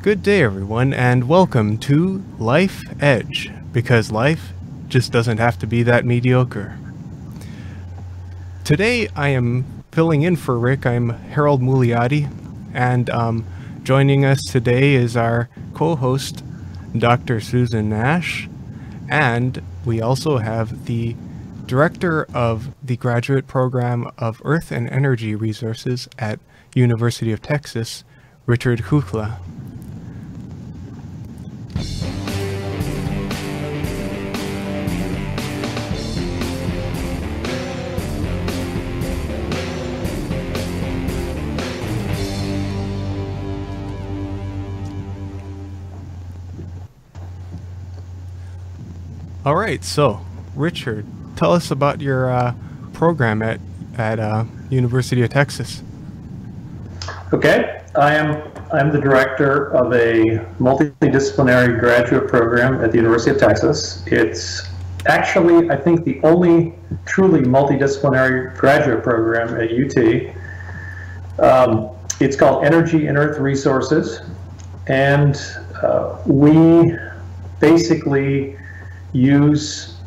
Good day, everyone, and welcome to Life Edge, because life just doesn't have to be that mediocre. Today, I am filling in for Rick. I'm Harold Muliati, and um, joining us today is our co host, Dr. Susan Nash, and we also have the director of the graduate program of Earth and Energy Resources at University of Texas, Richard Chuchla. All right, so Richard, tell us about your uh, program at at uh, University of Texas. Okay, I am I'm the director of a multidisciplinary graduate program at the University of Texas. It's actually, I think, the only truly multidisciplinary graduate program at UT. Um, it's called Energy and Earth Resources, and uh, we basically use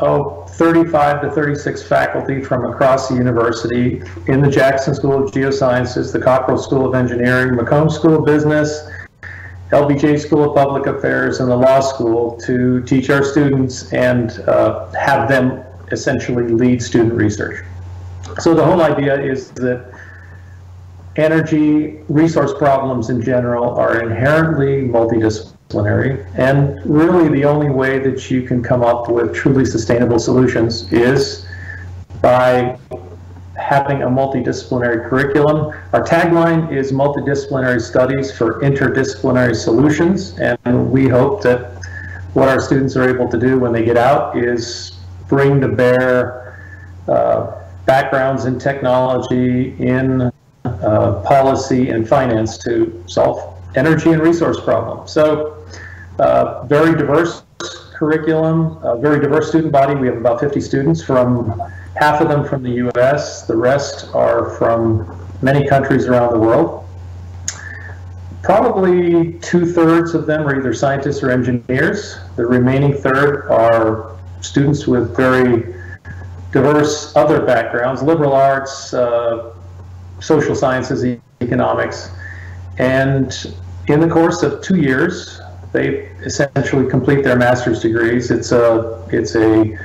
oh, 35 to 36 faculty from across the university in the Jackson School of Geosciences, the Cockrell School of Engineering, McCombs School of Business, LBJ School of Public Affairs, and the Law School to teach our students and uh, have them essentially lead student research. So the whole idea is that energy resource problems in general are inherently multidisciplinary disciplinary. And really, the only way that you can come up with truly sustainable solutions is by having a multidisciplinary curriculum. Our tagline is multidisciplinary studies for interdisciplinary solutions, and we hope that what our students are able to do when they get out is bring to bear uh, backgrounds in technology, in uh, policy, and finance to solve energy and resource problem. So uh, very diverse curriculum, a very diverse student body. We have about 50 students from half of them from the U.S. The rest are from many countries around the world. Probably two-thirds of them are either scientists or engineers. The remaining third are students with very diverse other backgrounds, liberal arts, uh, social sciences, economics. And in the course of two years, they essentially complete their master's degrees. It's a it's a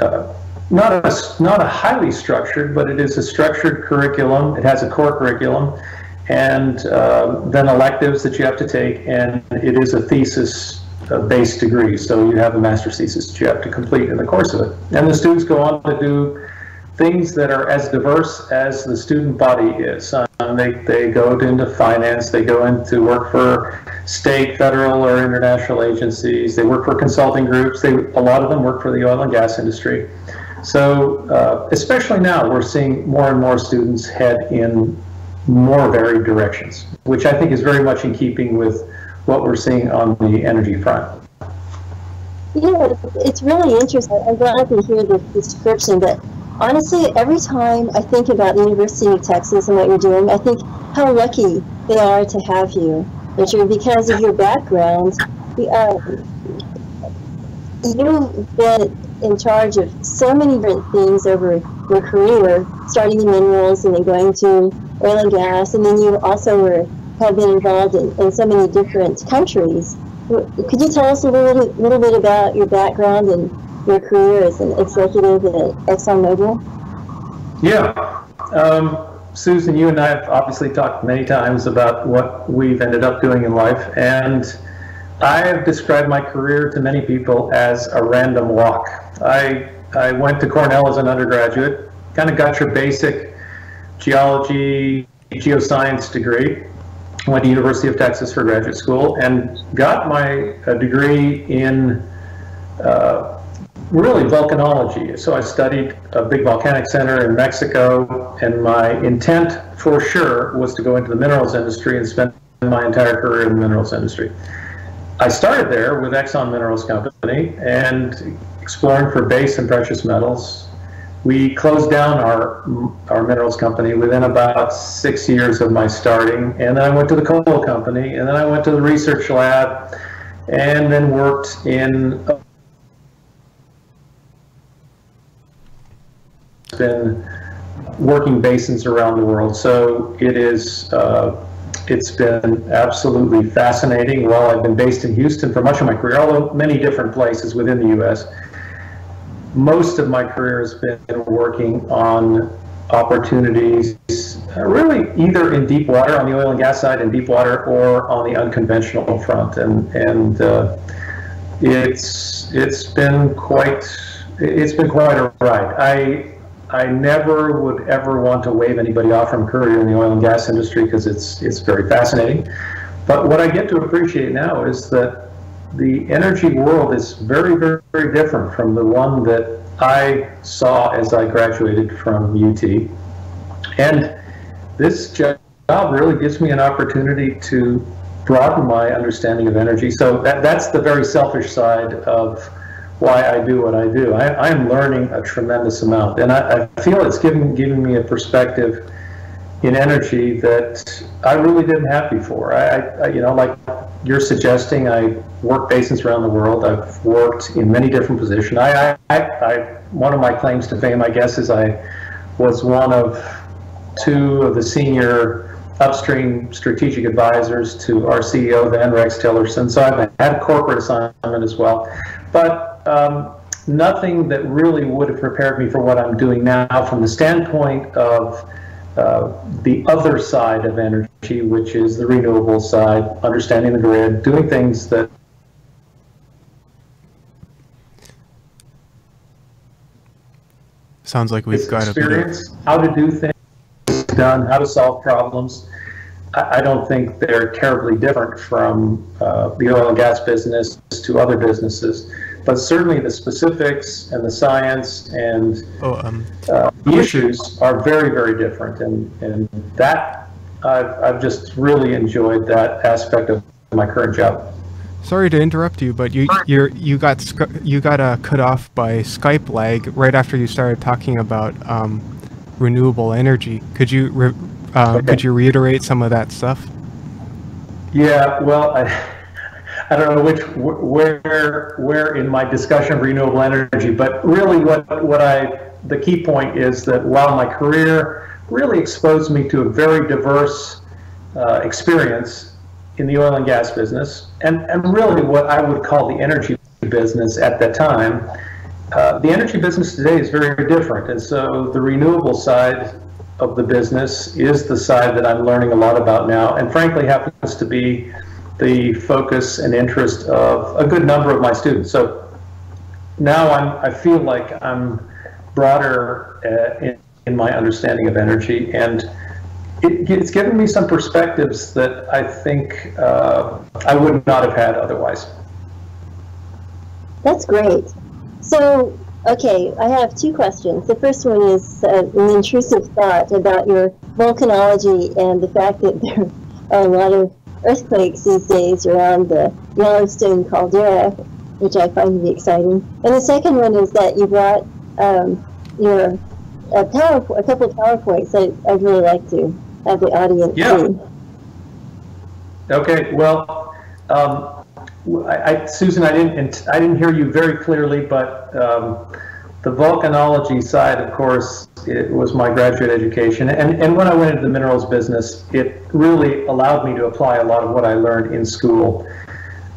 uh, not a not a highly structured, but it is a structured curriculum. It has a core curriculum, and uh, then electives that you have to take, and it is a thesis based degree. So you have a master's thesis that you have to complete in the course of it, and the students go on to do things that are as diverse as the student body is. Um, they, they go into finance, they go into work for state, federal, or international agencies, they work for consulting groups, they, a lot of them work for the oil and gas industry. So, uh, especially now, we're seeing more and more students head in more varied directions, which I think is very much in keeping with what we're seeing on the energy front. Yeah, it's really interesting. I'm glad to hear the description, but honestly, every time I think about the University of Texas and what you're doing, I think how lucky they are to have you, Richard, because of your background. Uh, you've been in charge of so many different things over your career, starting in minerals and then going to oil and gas, and then you also were have been involved in, in so many different countries. Could you tell us a little, little bit about your background and your career as an executive at ExxonMobil? Yeah. Um, Susan, you and I have obviously talked many times about what we've ended up doing in life, and I have described my career to many people as a random walk. I, I went to Cornell as an undergraduate, kind of got your basic geology, geoscience degree, went to University of Texas for graduate school, and got my uh, degree in uh, really volcanology. So I studied a big volcanic center in Mexico, and my intent for sure was to go into the minerals industry and spend my entire career in the minerals industry. I started there with Exxon Minerals Company and exploring for base and precious metals. we closed down our our minerals company within about six years of my starting, and then I went to the coal company, and then I went to the research lab, and then worked in been working basins around the world. So it is. Uh, it's been absolutely fascinating. While I've been based in Houston for much of my career, although many different places within the U.S., most of my career has been working on opportunities, uh, really either in deep water on the oil and gas side, in deep water, or on the unconventional front, and and uh, it's it's been quite it's been quite a ride. I I never would ever want to wave anybody off from career in the oil and gas industry because it's it's very fascinating. But what I get to appreciate now is that the energy world is very, very, very different from the one that I saw as I graduated from UT. And this job really gives me an opportunity to broaden my understanding of energy. So that, that's the very selfish side of why I do what I do. I, am learning a tremendous amount, and I, I, feel it's giving giving me a perspective in energy that I really didn't have before. I, I you know, like you're suggesting, I work basins around the world. I've worked in many different positions. I, I, I, one of my claims to fame, I guess, is I was one of two of the senior upstream strategic advisors to our CEO then, Rex Tillerson. So I've had a corporate assignment as well. But um, nothing that really would have prepared me for what I'm doing now from the standpoint of uh, the other side of energy, which is the renewable side, understanding the grid, doing things that Sounds like we've got experience, a how to do things done, how to solve problems. I, I don't think they're terribly different from uh, the oil and gas business to other businesses but certainly the specifics and the science and oh, um, uh, the issues are very, very different. And, and that, I've, I've just really enjoyed that aspect of my current job. Sorry to interrupt you, but you you you got you got uh, cut off by Skype lag right after you started talking about um, renewable energy. Could you uh, okay. could you reiterate some of that stuff? Yeah, well, I, I don't know which where where in my discussion of renewable energy, but really what what I the key point is that while my career really exposed me to a very diverse uh, experience in the oil and gas business, and and really what I would call the energy business at that time. Uh, the energy business today is very different, and so the renewable side of the business is the side that I'm learning a lot about now, and frankly happens to be the focus and interest of a good number of my students. So now I'm, I feel like I'm broader uh, in, in, my understanding of energy, and it, it's given me some perspectives that I think uh, I would not have had otherwise. That's great. So, okay, I have two questions. The first one is uh, an intrusive thought about your volcanology and the fact that there are a lot of earthquakes these days around the Yellowstone caldera, which I find to be exciting. And the second one is that you brought um, your a, power, a couple of PowerPoints that I'd really like to have the audience yeah. see. Okay, well, um, I, I, Susan, I didn't, I didn't hear you very clearly, but um, the volcanology side, of course, it was my graduate education. And, and when I went into the minerals business, it really allowed me to apply a lot of what I learned in school.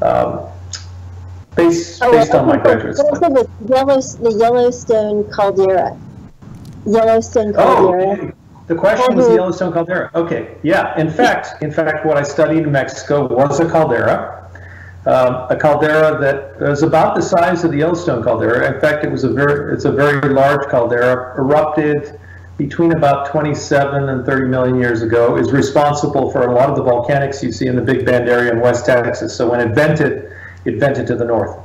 Um, based, oh, based on my graduate. The, Yellow, the Yellowstone caldera. Yellowstone oh, caldera. Oh, the question was the Yellowstone caldera. Okay, yeah. In fact, in fact, what I studied in Mexico was a caldera um, a caldera that was about the size of the Yellowstone caldera. In fact, it was a very it's a very large caldera, erupted between about 27 and 30 million years ago, is responsible for a lot of the volcanics you see in the Big Bend area in West Texas. So when it vented, it vented to the north.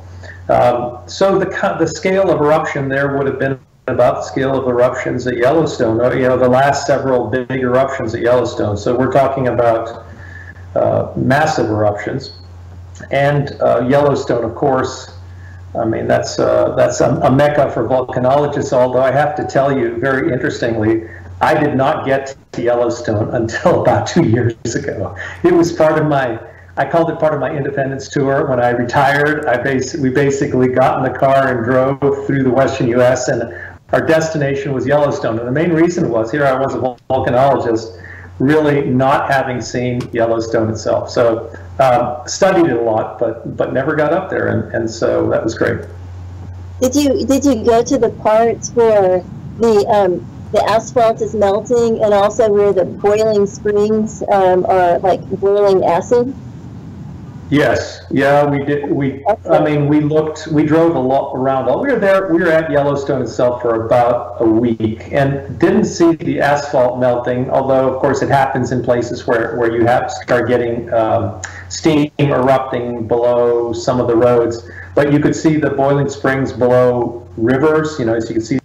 Um, so the, the scale of eruption there would have been about the scale of eruptions at Yellowstone, you know, the last several big eruptions at Yellowstone. So we're talking about uh, massive eruptions. And uh, Yellowstone, of course, I mean, that's uh, that's a, a, mecca for volcanologists. Although I have to tell you, very interestingly, I did not get to Yellowstone until about two years ago. It was part of my I called it part of my independence tour. When I retired, I bas- we basically got in the car and drove through the western U.S. and our destination was Yellowstone. And the main reason was here I was a volcanologist, really not having seen Yellowstone itself. So um, studied it a lot, but but never got up there, and, and so that was great. Did you did you go to the parts where the um, the asphalt is melting, and also where the boiling springs um, are like boiling acid? Yes, yeah, we did. We, I mean, we looked, we drove a lot around. We were there, we were at Yellowstone itself for about a week and didn't see the asphalt melting. Although, of course, it happens in places where where you have start getting um, steam erupting below some of the roads. But you could see the boiling springs below rivers. You know, so you could see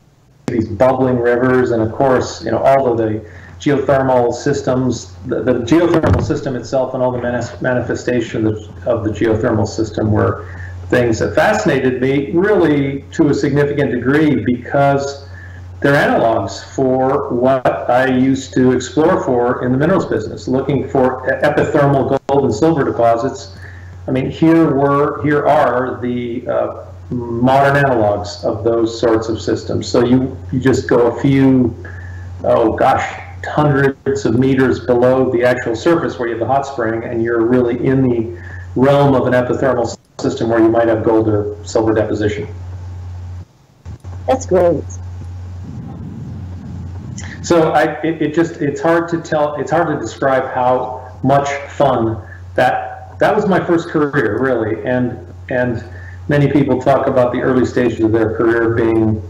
these bubbling rivers, and of course, you know, all of the geothermal systems, the, the, geothermal system itself and all the manifestations of the geothermal system were things that fascinated me really to a significant degree because they're analogs for what I used to explore for in the minerals business, looking for epithermal gold and silver deposits. I mean, here were here are the uh, modern analogs of those sorts of systems. So you you just go a few, oh gosh, hundreds of meters below the actual surface where you have the hot spring, and you're really in the realm of an epithermal system where you might have gold or silver deposition. That's great. So I, it, it just, it's hard to tell, it's hard to describe how much fun that, that was my first career, really. And, and many people talk about the early stages of their career being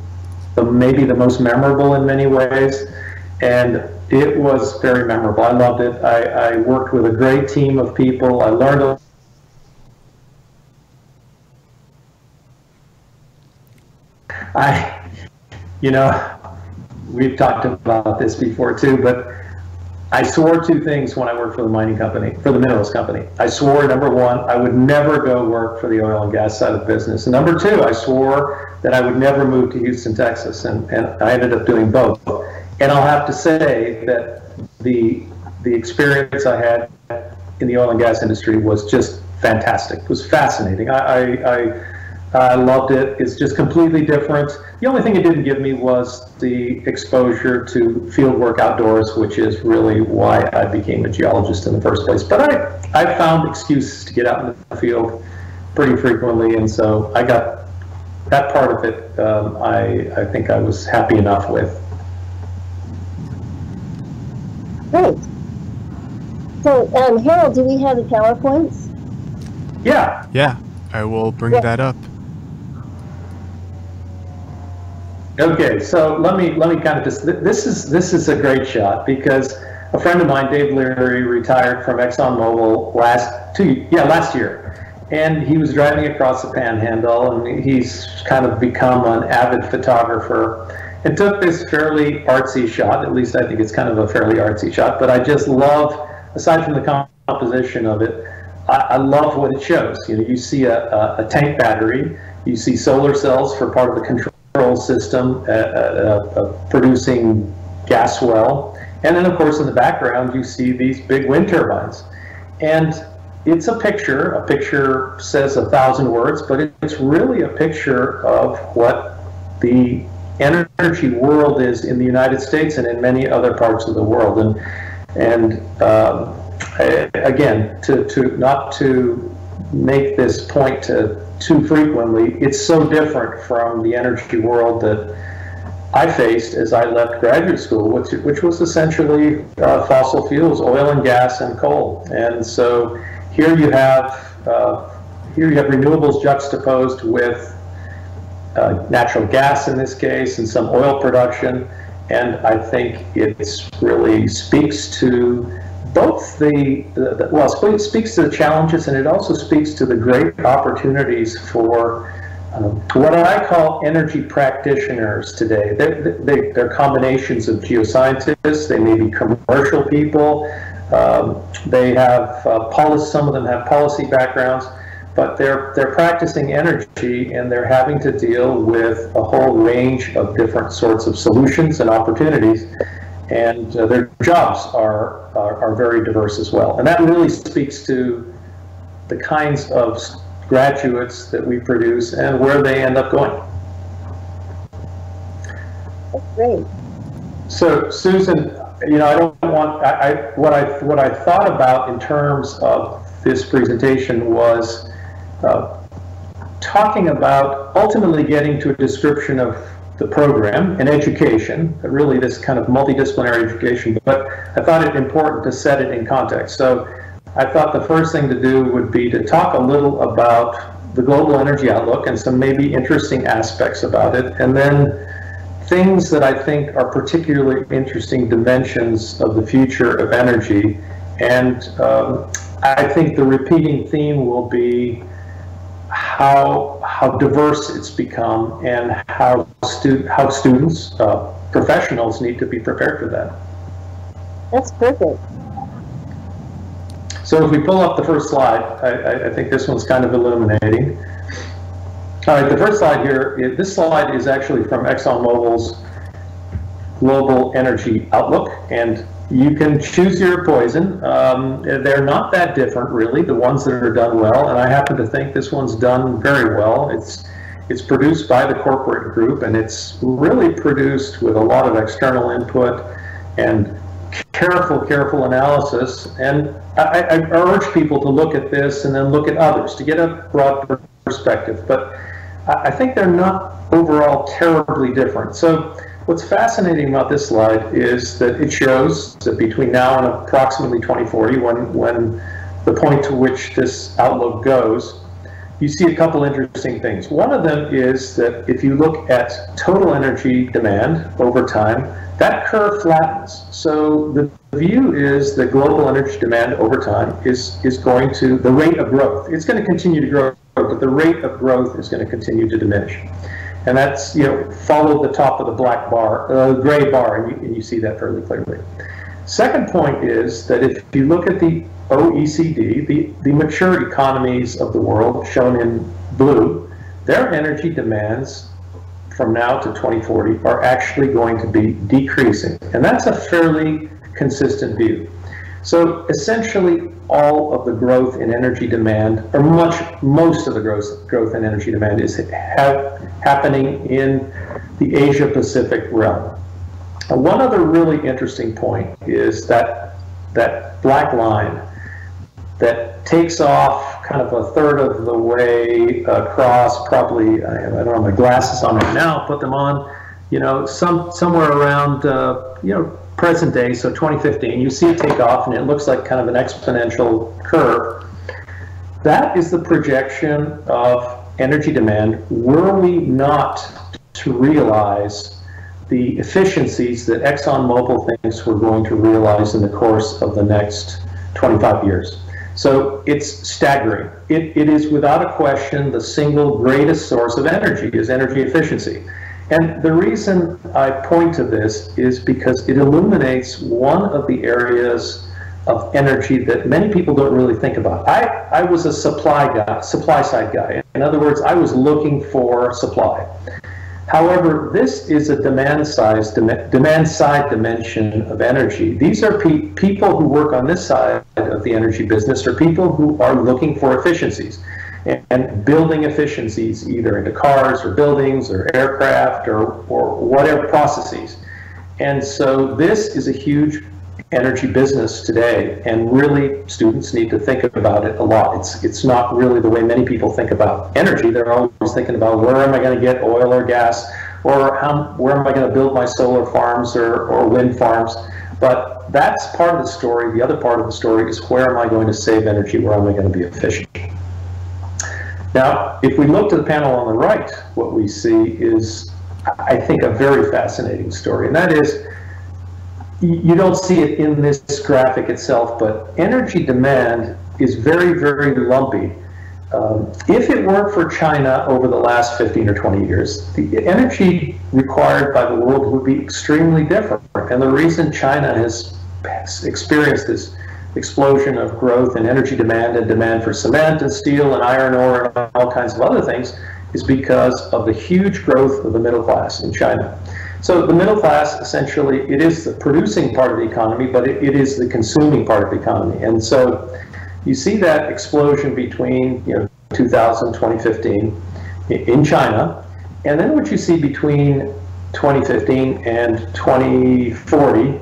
the, maybe the most memorable in many ways. And it was very memorable. I loved it. I, I worked with a great team of people. I learned a I, you know, we've talked about this before too, but I swore two things when I worked for the mining company, for the minerals company. I swore, number one, I would never go work for the oil and gas side of the business. And number two, I swore that I would never move to Houston, Texas. And, and I ended up doing both. And I'll have to say that the the experience I had in the oil and gas industry was just fantastic. It was fascinating. I, I, I, I loved it. It's just completely different. The only thing it didn't give me was the exposure to field work outdoors, which is really why I became a geologist in the first place. But I, I found excuses to get out in the field pretty frequently, and so I got that part of it. Um, I, I think I was happy enough with. Great. So, um, Harold, do we have the PowerPoints? Yeah. Yeah, I will bring yeah. that up. Okay, so let me let me kind of just this is this is a great shot because a friend of mine, Dave Leary, retired from ExxonMobil last two yeah last year, and he was driving across the Panhandle, and he's kind of become an avid photographer it took this fairly artsy shot. At least I think it's kind of a fairly artsy shot. But I just love, aside from the composition of it, I, I love what it shows. You know, you see a, a, a, tank battery, you see solar cells for part of the control system, uh, uh, uh, producing gas well, and then of course in the background you see these big wind turbines, and it's a picture. A picture says a thousand words, but it's really a picture of what the energy world is in the United States and in many other parts of the world. And and um, again, to, to not to make this point to, too frequently, it's so different from the energy world that I faced as I left graduate school, which, which was essentially uh, fossil fuels, oil and gas and coal. And so here you have uh, here you have renewables juxtaposed with uh, natural gas in this case and some oil production. And I think it really speaks to both the, the, the well, it speaks to the challenges and it also speaks to the great opportunities for um, what I call energy practitioners today. They're, they, are combinations of geoscientists, they may be commercial people, um, they have uh, policy, some of them have policy backgrounds, but they're they're practicing energy and they're having to deal with a whole range of different sorts of solutions and opportunities and uh, their jobs are, are, are very diverse as well and that really speaks to the kinds of graduates that we produce and where they end up going That's great. so Susan you know I don't want I, I what I what I thought about in terms of this presentation was uh, talking about ultimately getting to a description of the program and education, really this kind of multidisciplinary education, but I thought it important to set it in context. So I thought the first thing to do would be to talk a little about the global energy outlook and some maybe interesting aspects about it, and then things that I think are particularly interesting dimensions of the future of energy. And um, I think the repeating theme will be how how diverse it's become and how stu- how students uh, professionals need to be prepared for that. That's perfect. So if we pull up the first slide, I, I think this one's kind of illuminating. All right, the first slide here, this slide is actually from ExxonMobil's Global Energy Outlook, and you can choose your poison. Um, they're not that different, really, the ones that are done well, and I happen to think this one's done very well. It's it's produced by the corporate group, and it's really produced with a lot of external input and careful, careful analysis. And I, I urge people to look at this and then look at others to get a broad perspective. But I think they're not overall terribly different. So What's fascinating about this slide is that it shows that between now and approximately 2040, when, when the point to which this outlook goes, you see a couple interesting things. One of them is that if you look at total energy demand over time, that curve flattens. So the view is that global energy demand over time is, is going to, the rate of growth, it's going to continue to grow, but the rate of growth is going to continue to diminish. And that's, you know, follow the top of the black bar, uh, gray bar, and you, and you see that fairly clearly. Second point is that if you look at the OECD, the, the mature economies of the world, shown in blue, their energy demands from now to 2040 are actually going to be decreasing. And that's a fairly consistent view. So essentially, all of the growth in energy demand, or much, most of the growth, growth in energy demand is have, happening in the Asia Pacific realm. one other really interesting point is that that black line that takes off kind of a third of the way across, probably, I don't have my glasses on right now, put them on, you know, some somewhere around, uh, you know, present day, so 2015, you see it take off and it looks like kind of an exponential curve. That is the projection of energy demand were we not to realize the efficiencies that ExxonMobil thinks we're going to realize in the course of the next 25 years. So it's staggering. It, it is without a question the single greatest source of energy is energy efficiency. And the reason I point to this is because it illuminates one of the areas of energy that many people don't really think about. I, I was a supply guy, supply side guy. In other words, I was looking for supply. However, this is a demand size demand side dimension of energy. These are pe people who work on this side of the energy business or people who are looking for efficiencies and building efficiencies either into cars or buildings or aircraft or, or whatever processes. And so this is a huge energy business today and really students need to think about it a lot. It's, it's not really the way many people think about energy. They're always thinking about where am I going to get oil or gas or how, where am I going to build my solar farms or, or wind farms. But that's part of the story. The other part of the story is where am I going to save energy? Where am I going to be efficient? Now, if we look to the panel on the right, what we see is, I think, a very fascinating story. And that is, you don't see it in this graphic itself, but energy demand is very, very lumpy. Um, if it weren't for China over the last 15 or 20 years, the energy required by the world would be extremely different. And the reason China has experienced this explosion of growth in energy demand and demand for cement and steel and iron ore and all kinds of other things is because of the huge growth of the middle class in China. So the middle class, essentially, it is the producing part of the economy, but it, it is the consuming part of the economy. And so you see that explosion between you know 2000 2015 in China, and then what you see between 2015 and 2040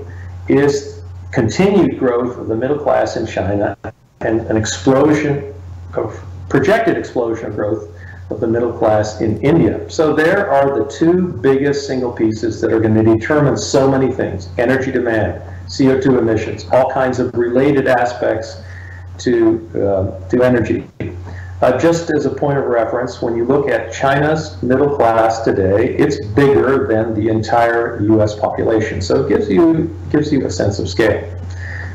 is continued growth of the middle class in China and an explosion of projected explosion of growth of the middle class in India. So there are the two biggest single pieces that are going to determine so many things, energy demand, CO2 emissions, all kinds of related aspects to, uh, to energy. Uh, just as a point of reference, when you look at China's middle class today, it's bigger than the entire U.S. population. So it gives you gives you a sense of scale.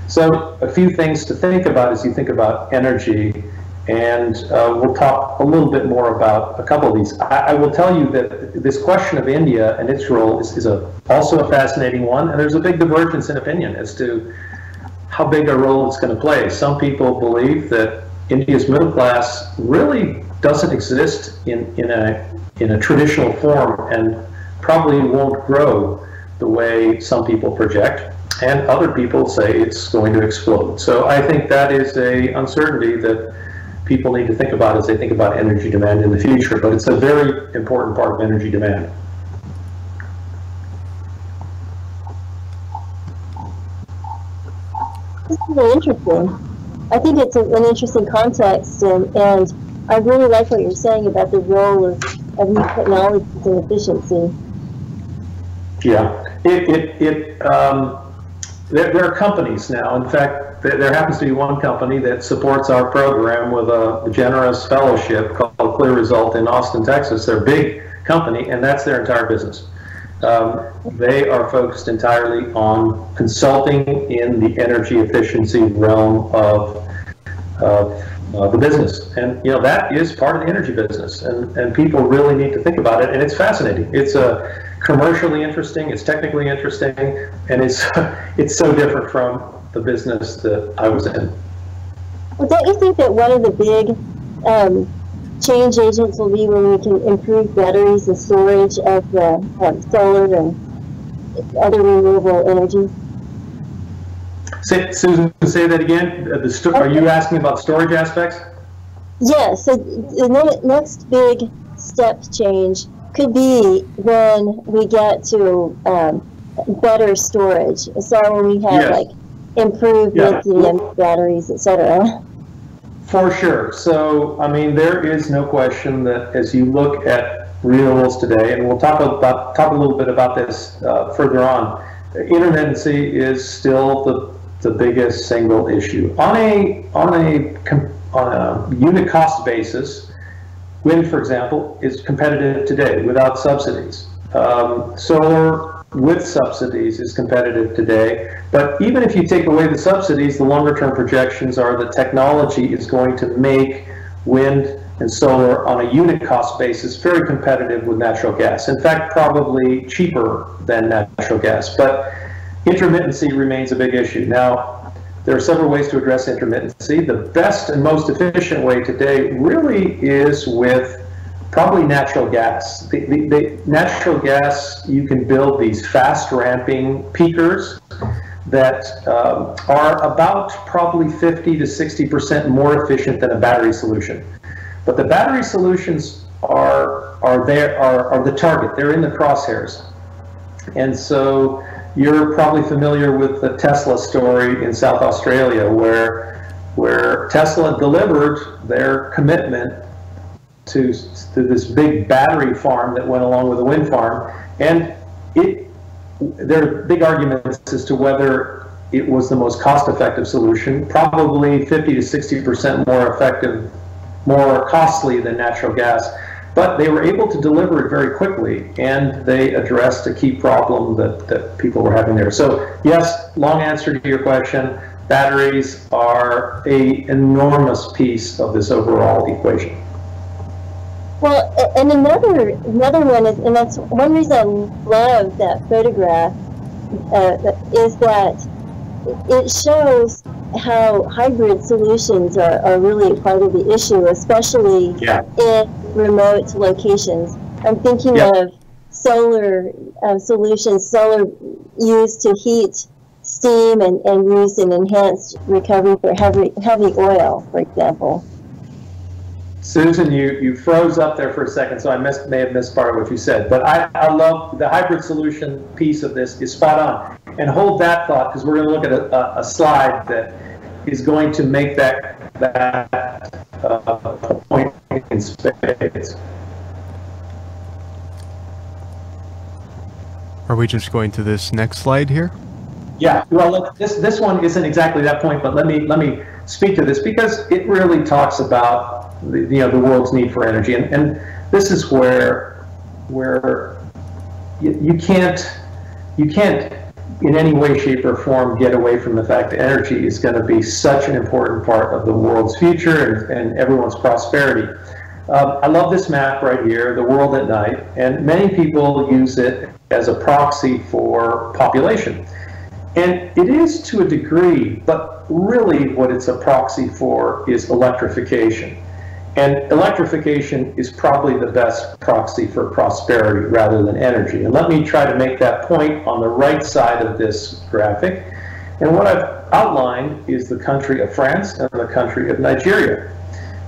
So a few things to think about as you think about energy, and uh, we'll talk a little bit more about a couple of these. I, I, will tell you that this question of India and its role is, is a, also a fascinating one, and there's a big divergence in opinion as to how big a role it's going to play. Some people believe that India's middle class really doesn't exist in, in, a, in a traditional form and probably won't grow the way some people project. And other people say it's going to explode. So I think that is a uncertainty that people need to think about as they think about energy demand in the future. But it's a very important part of energy demand. This is very interesting. I think it's an interesting context, and, and I really like what you're saying about the role of, of new technologies and efficiency. Yeah, it, it, it um, there, there, are companies now. In fact, there happens to be one company that supports our program with a generous fellowship called CLEAResult in Austin, Texas. They're a big company, and that's their entire business. Um, they are focused entirely on consulting in the energy efficiency realm of, of uh, the business. And, you know, that is part of the energy business. And, and people really need to think about it. And it's fascinating. It's a uh, commercially interesting, it's technically interesting, and it's, it's so different from the business that I was in. Well, don't you think that one of the big um, change agents will be when we can improve batteries and storage of the um, solar and other renewable energy. Say, Susan, say that again. Uh, the Are you asking about storage aspects? Yes. So the next big step change could be when we get to um, better storage. So when we have yes. like improved yeah. lithium batteries, etc. For sure. So, I mean, there is no question that as you look at renewables today, and we'll talk about talk a little bit about this uh, further on, intermittency is still the the biggest single issue on a on a on a unit cost basis. Wind, for example, is competitive today without subsidies. Um, solar with subsidies is competitive today. But even if you take away the subsidies, the longer term projections are that technology is going to make wind and solar on a unit cost basis very competitive with natural gas. In fact, probably cheaper than natural gas. But intermittency remains a big issue. Now, there are several ways to address intermittency. The best and most efficient way today really is with probably natural gas. The, the, the, natural gas, you can build these fast ramping peakers that um, are about probably 50 to 60% more efficient than a battery solution. But the battery solutions are, are, there, are, are the target, they're in the crosshairs. And so you're probably familiar with the Tesla story in South Australia where, where Tesla delivered their commitment to, to this big battery farm that went along with the wind farm. And it, there are big arguments as to whether it was the most cost-effective solution, probably 50 to 60% more effective, more costly than natural gas. But they were able to deliver it very quickly, and they addressed a key problem that, that people were having there. So yes, long answer to your question, batteries are a enormous piece of this overall equation. Well, and another another one is, and that's one reason I love that photograph uh, is that it shows how hybrid solutions are, are really part of the issue, especially Yeah. in remote locations. I'm thinking Yeah. of solar uh, solutions, solar used to heat steam and, and used in enhanced recovery for heavy, heavy oil, for example. Susan, you, you froze up there for a second, so I missed, may have missed part of what you said. But I, I love the hybrid solution piece of this is spot on. And hold that thought because we're going to look at a, a, a slide that is going to make that that uh, point in space. Are we just going to this next slide here? Yeah, well, look, this this one isn't exactly that point, but let me let me speak to this because it really talks about the, you know the world's need for energy, and, and this is where where you, you can't you can't in any way, shape, or form get away from the fact that energy is going to be such an important part of the world's future and, and everyone's prosperity. Um, I love this map right here, the world at night, and many people use it as a proxy for population. And it is to a degree, but really what it's a proxy for is electrification. And electrification is probably the best proxy for prosperity rather than energy. And let me try to make that point on the right side of this graphic. And what I've outlined is the country of France and the country of Nigeria.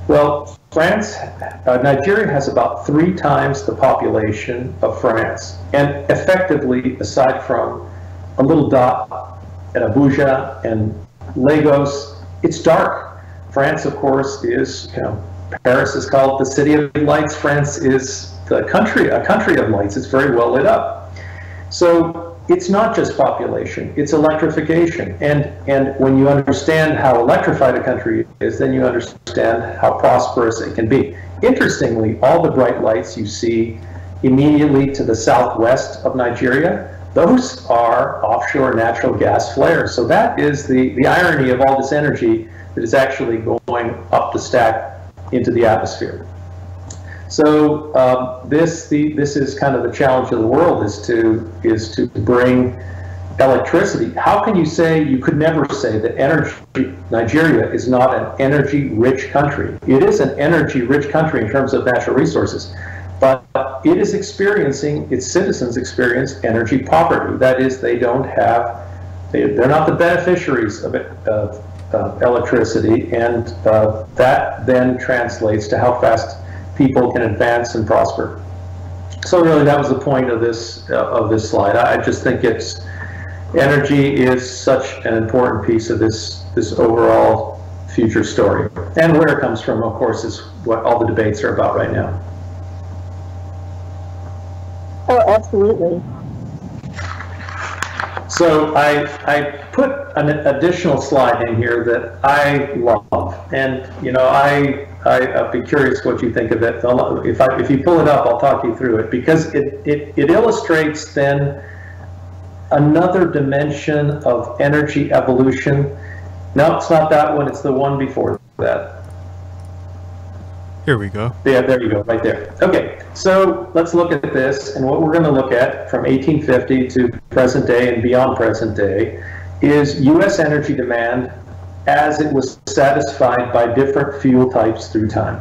Well, France, uh, Nigeria has about three times the population of France. And effectively, aside from a little dot at Abuja and Lagos, it's dark. France, of course, is, you know, Paris is called the city of lights. France is the country, a country of lights. It's very well lit up. So it's not just population, it's electrification. And, and when you understand how electrified a country is, then you understand how prosperous it can be. Interestingly, all the bright lights you see immediately to the southwest of Nigeria, those are offshore natural gas flares. So that is the, the irony of all this energy that is actually going up the stack into the atmosphere. So um, this the this is kind of the challenge of the world is to is to bring electricity. How can you say you could never say that energy Nigeria is not an energy rich country? It is an energy rich country in terms of natural resources, but it is experiencing its citizens experience energy poverty. That is, they don't have they, they're not the beneficiaries of it. Of, uh, electricity, and uh, that then translates to how fast people can advance and prosper. So really, that was the point of this uh, of this slide. I just think it's energy is such an important piece of this this overall future story, and where it comes from, of course, is what all the debates are about right now. Oh, absolutely. So I, I put an additional slide in here that I love, and you know I, I will be curious what you think of it. If I if you pull it up, I'll talk you through it because it it, it illustrates then another dimension of energy evolution. No, it's not that one. It's the one before that. Here we go. Yeah, there you go, right there. Okay, so let's look at this, and what we're going to look at from 1850 to present day and beyond present day is U.S. energy demand as it was satisfied by different fuel types through time.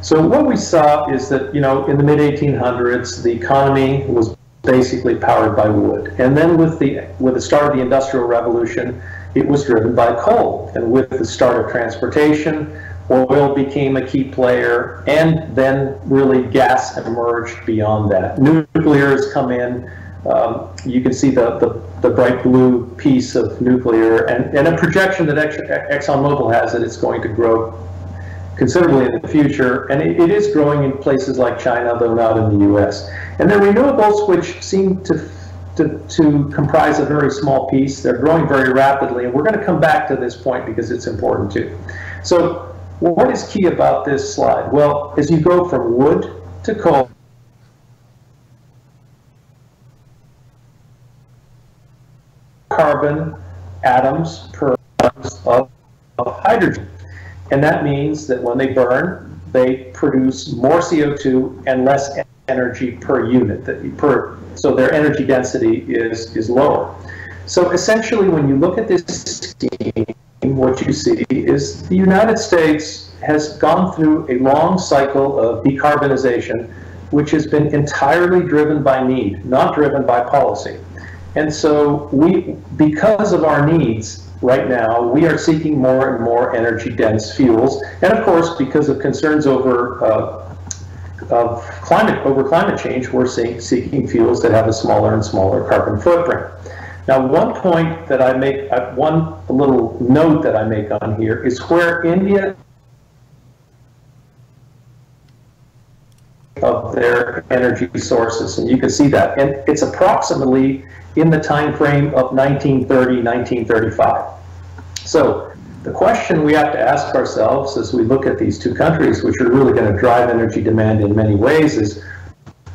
So what we saw is that, you know, in the mid 1800s, the economy was basically powered by wood. And then with the, with the start of the Industrial Revolution, it was driven by coal. And with the start of transportation, oil became a key player, and then really gas emerged beyond that. Nuclear has come in. Um, you can see the, the, the, bright blue piece of nuclear, and, and a projection that ExxonMobil has that it's going to grow considerably in the future, and it, it is growing in places like China, though not in the US. And then renewables, which seem to to, to, comprise a very small piece. They're growing very rapidly, and we're going to come back to this point because it's important too. So what is key about this slide? Well, as you go from wood to coal, carbon atoms per atoms of, of hydrogen. And that means that when they burn, they produce more CO2 and less energy per unit. That per, so their energy density is, is lower. So essentially, when you look at this scheme, what you see is the United States has gone through a long cycle of decarbonization, which has been entirely driven by need, not driven by policy. And so we, because of our needs right now, we are seeking more and more energy dense fuels. And of course, because of concerns over uh, of climate over climate change, we're seeing, seeking fuels that have a smaller and smaller carbon footprint. Now, one point that I make, uh, one little note that I make on here is where India of their energy sources, and you can see that, and it's approximately in the time frame of 1930, 1935. So the question we have to ask ourselves as we look at these two countries, which are really going to drive energy demand in many ways, is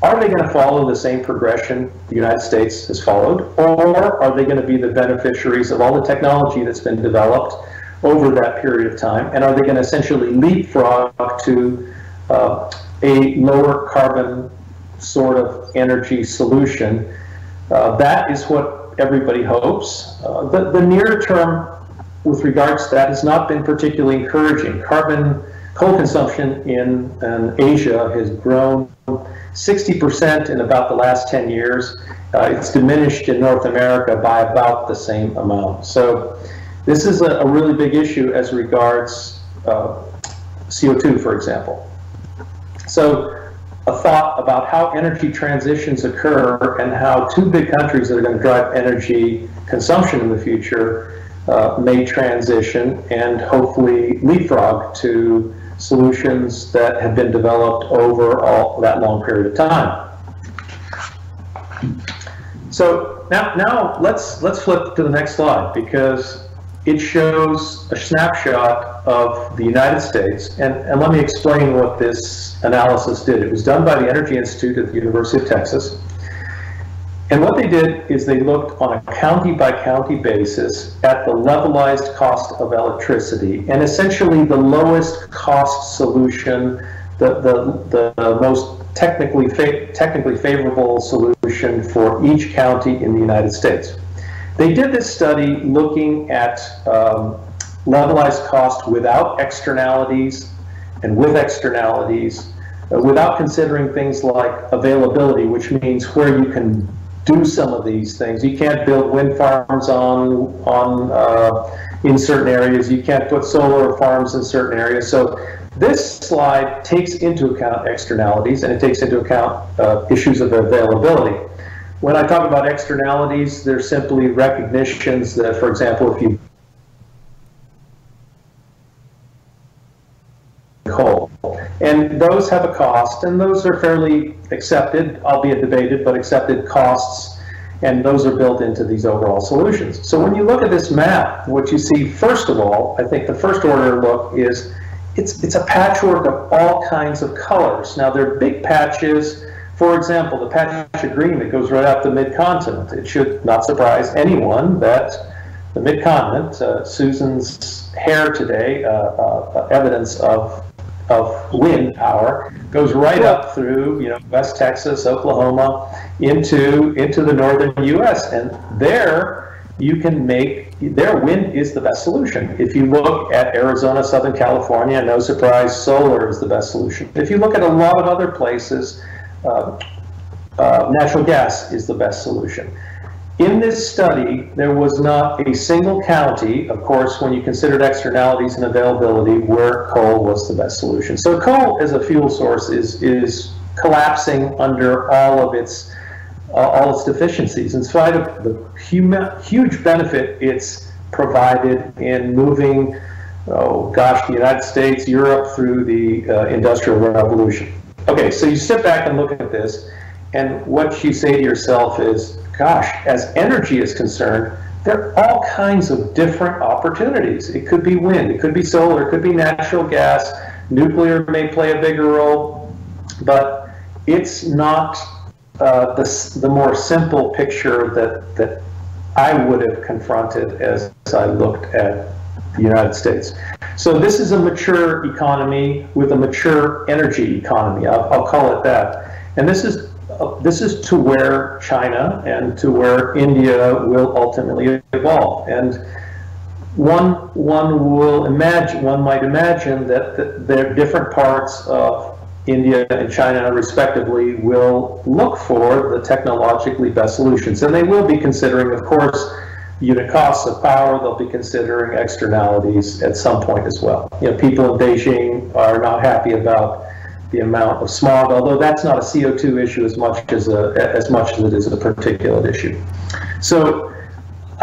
are they going to follow the same progression the United States has followed, or are they going to be the beneficiaries of all the technology that's been developed over that period of time, and are they going to essentially leapfrog to uh, a lower carbon sort of energy solution? Uh, that is what everybody hopes. Uh, the, the near term with regards to that has not been particularly encouraging. Carbon coal consumption in, in Asia has grown 60% in about the last 10 years. Uh, it's diminished in North America by about the same amount. So this is a, a really big issue as regards uh, CO2, for example. So a thought about how energy transitions occur and how two big countries that are going to drive energy consumption in the future uh, may transition and hopefully leapfrog to solutions that have been developed over all that long period of time. So now, now let's let's flip to the next slide because it shows a snapshot of the United States. And, and let me explain what this analysis did. It was done by the Energy Institute at the University of Texas. And what they did is they looked on a county by county basis at the levelized cost of electricity and essentially the lowest cost solution, the, the, the most technically, fa technically favorable solution for each county in the United States. They did this study looking at um, levelized cost without externalities and with externalities, uh, without considering things like availability, which means where you can do some of these things. You can't build wind farms on on uh, in certain areas. You can't put solar farms in certain areas. So this slide takes into account externalities and it takes into account uh, issues of availability. When I talk about externalities, they're simply recognitions that, for example, if you coal. And those have a cost, and those are fairly accepted, albeit debated, but accepted costs, and those are built into these overall solutions. So when you look at this map, what you see, first of all, I think the first order look is it's, it's a patchwork of all kinds of colors. Now, there are big patches. For example, the patch of green that goes right up the mid-continent. It should not surprise anyone that the mid-continent, uh, Susan's hair today, uh, uh, evidence of of wind power goes right up through you know West Texas, Oklahoma, into into the northern U.S. and there you can make their wind is the best solution. If you look at Arizona, Southern California, no surprise, solar is the best solution. If you look at a lot of other places, uh, uh, natural gas is the best solution. In this study, there was not a single county, of course, when you considered externalities and availability, where coal was the best solution. So coal as a fuel source is, is collapsing under all of its uh, all its deficiencies, in spite of the huge benefit it's provided in moving, oh gosh, the United States, Europe through the uh, Industrial Revolution. Okay, so you sit back and look at this, and what you say to yourself is, gosh, as energy is concerned, there are all kinds of different opportunities. It could be wind, it could be solar, it could be natural gas, nuclear may play a bigger role, but it's not uh, the, the more simple picture that, that I would have confronted as I looked at the United States. So this is a mature economy with a mature energy economy. I'll, I'll call it that. And this is Oh, this is to where China and to where India will ultimately evolve. And one one will imagine one might imagine that the, the different parts of India and China respectively will look for the technologically best solutions. And they will be considering of course unit costs of power. They'll be considering externalities at some point as well. You know people in Beijing are not happy about the amount of smog although that's not a CO2 issue as much as a as much as it is a particulate issue so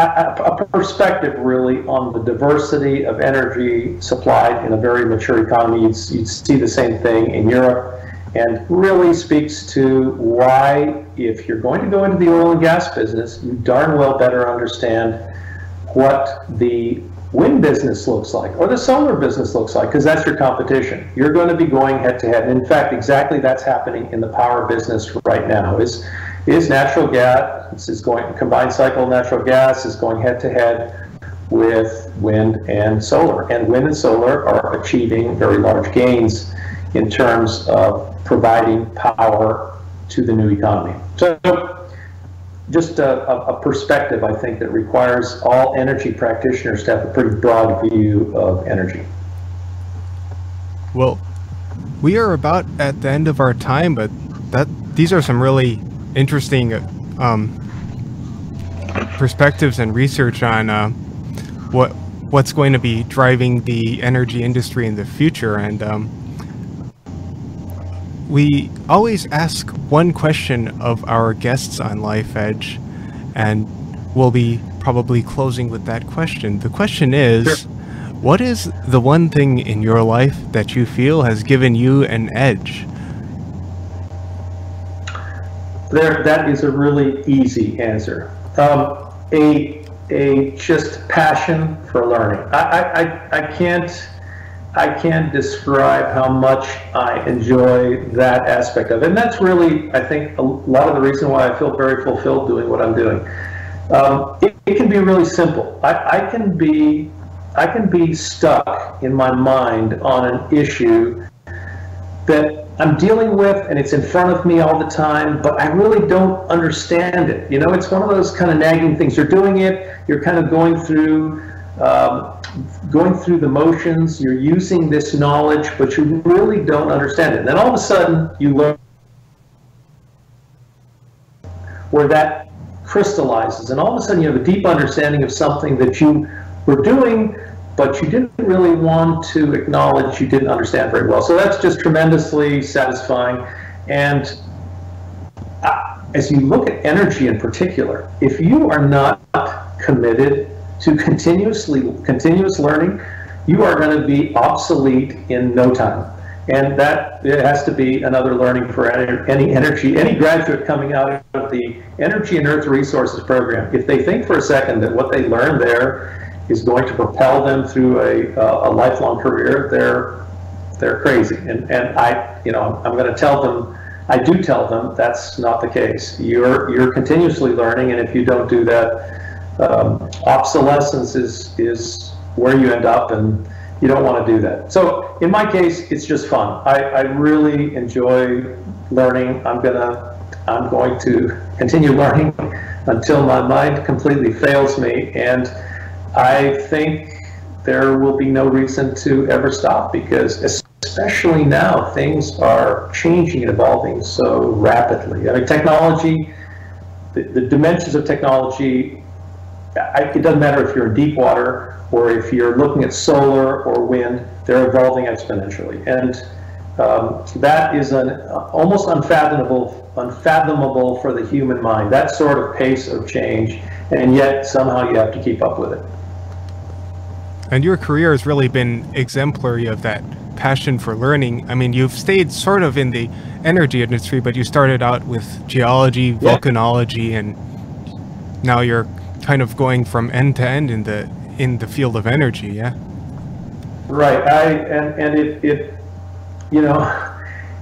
a, a perspective really on the diversity of energy supplied in a very mature economy. You'd, you'd see the same thing in Europe and really speaks to why, if you're going to go into the oil and gas business, you darn well better understand what the wind business looks like or the solar business looks like because that's your competition. You're going to be going head to head. And in fact exactly that's happening in the power business right now. Is is natural gas is going combined cycle natural gas is going head to head with wind and solar. And wind and solar are achieving very large gains in terms of providing power to the new economy. So just a, a, perspective I think that requires all energy practitioners to have a pretty broad view of energy. Well, we are about at the end of our time, but that these are some really interesting um, perspectives and research on uh, what what's going to be driving the energy industry in the future. And um, we always ask one question of our guests on Life Edge, and we'll be probably closing with that question. The question is. Sure. What is the one thing in your life that you feel has given you an edge? There, that is a really easy answer. Um, a, a just passion for learning. I, I, I can't, I can't describe how much I enjoy that aspect of it. And that's really, I think, a lot of the reason why I feel very fulfilled doing what I'm doing. Um, it, it, can be really simple. I, I can be, I can be stuck in my mind on an issue that I'm dealing with and it's in front of me all the time, but I really don't understand it. You know, it's one of those kind of nagging things. You're doing it, you're kind of going through um, going through the motions, you're using this knowledge, but you really don't understand it. Then all of a sudden you learn where that crystallizes, and all of a sudden you have a deep understanding of something that you were doing but you didn't really want to acknowledge you didn't understand very well. So that's just tremendously satisfying. And uh, as you look at energy in particular, if you are not committed to continuously continuous learning, you are going to be obsolete in no time. And that it has to be another learning for any energy, any graduate coming out of the Energy and Earth Resources program. If they think for a second that what they learned there is going to propel them through a, a lifelong career, they're they're crazy. And and I, you know, I'm going to tell them. I do tell them that's not the case. You're you're continuously learning, and if you don't do that, um, obsolescence is is where you end up, and you don't want to do that. So in my case, it's just fun. I, I really enjoy learning. I'm gonna I'm going to continue learning until my mind completely fails me and I think there will be no reason to ever stop because especially now things are changing and evolving so rapidly. I mean, technology, the, the dimensions of technology, it doesn't matter if you're in deep water or if you're looking at solar or wind, they're evolving exponentially. And um, that is an uh, almost unfathomable, unfathomable for the human mind, that sort of pace of change, and yet somehow you have to keep up with it. And your career has really been exemplary of that passion for learning. I mean, you've stayed sort of in the energy industry, but you started out with geology, yeah. volcanology, and now you're kind of going from end to end in the in the field of energy. Yeah. Right. I and and it it you know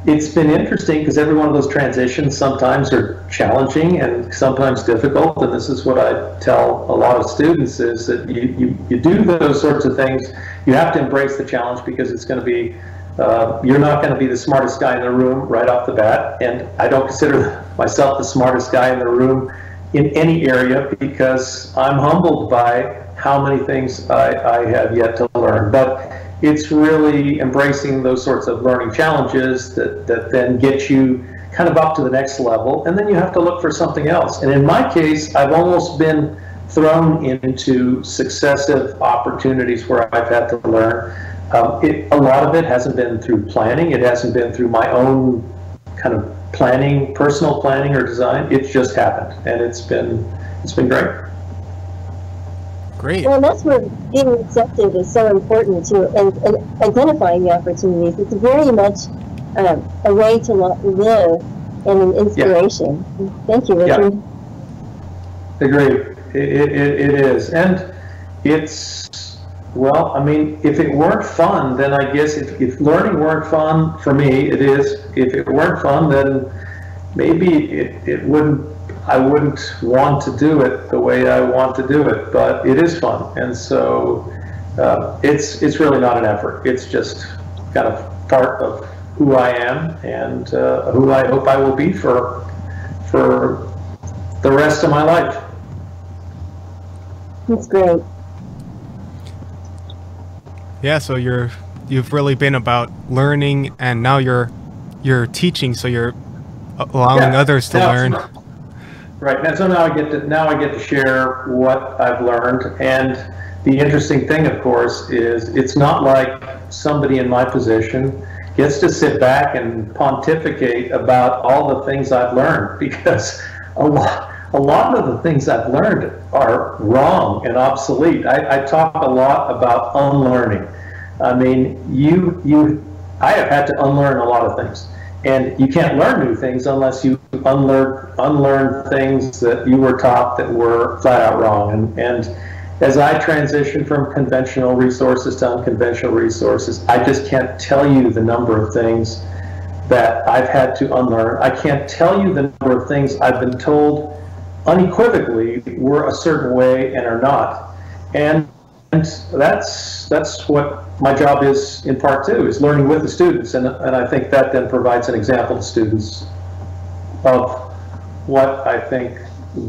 it's been interesting because every one of those transitions sometimes are challenging and sometimes difficult. And this is what I tell a lot of students is that you, you, you do those sorts of things. You have to embrace the challenge because it's going to be Uh, you're not going to be the smartest guy in the room right off the bat, and I don't consider myself the smartest guy in the room in any area because I'm humbled by how many things I, I have yet to learn. But it's really embracing those sorts of learning challenges that, that then get you kind of up to the next level, and then you have to look for something else. And in my case, I've almost been thrown into successive opportunities where I've had to learn. Um, it, a lot of it hasn't been through planning. It hasn't been through my own kind of planning, personal planning or design. It's just happened, and it's been it's been great. Great. Well, that's where being receptive is so important to and, and identifying the opportunities. It's very much um, a way to live and an inspiration. Yeah. Thank you, Richard. Yeah. Agreed. It, it, it is, and it's well. I mean, if it weren't fun, then I guess if, if learning weren't fun for me, it is. If it weren't fun, then maybe it, it wouldn't I wouldn't want to do it the way I want to do it, but it is fun, and so uh, it's it's really not an effort. It's just kind of part of who I am and uh, who I hope I will be for for the rest of my life. That's great. Yeah, so you're you've really been about learning, and now you're you're teaching, so you're allowing yeah. others to learn. Right. And so now I get to now I get to share what I've learned. And the interesting thing, of course, is it's not like somebody in my position gets to sit back and pontificate about all the things I've learned because a lot a lot of the things I've learned are wrong and obsolete. I, I talk a lot about unlearning. I mean, you you I have had to unlearn a lot of things. And you can't learn new things unless you unlearn unlearn things that you were taught that were flat out wrong. And, and as I transition from conventional resources to unconventional resources, I just can't tell you the number of things that I've had to unlearn. I can't tell you the number of things I've been told unequivocally were a certain way and are not. And and that's that's what my job is in part two is learning with the students and, and I think that then provides an example to students of what I think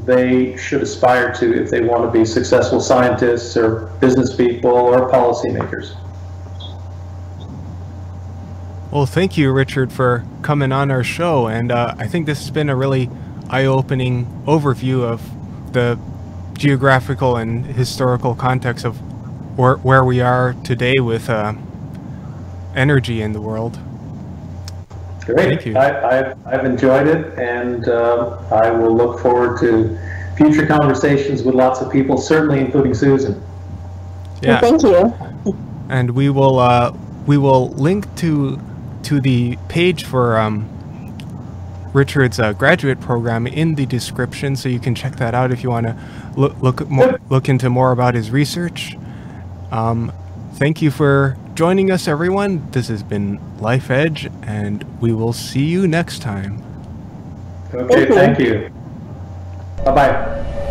they should aspire to if they want to be successful scientists or business people or policymakers. Well, thank you, Richard, for coming on our show. And uh, I think this has been a really eye opening overview of the geographical and historical context of where, where we are today with uh, energy in the world. Great. Thank you. I, have I've enjoyed it, and uh, I will look forward to future conversations with lots of people, certainly including Susan. Yeah. Well, thank you. And we will uh, we will link to to the page for um, Richard's uh, graduate program in the description, so you can check that out if you want to look look more, look into more about his research. Um, thank you for joining us, everyone. This has been Life Edge, and we will see you next time. Okay, thank you. Bye bye.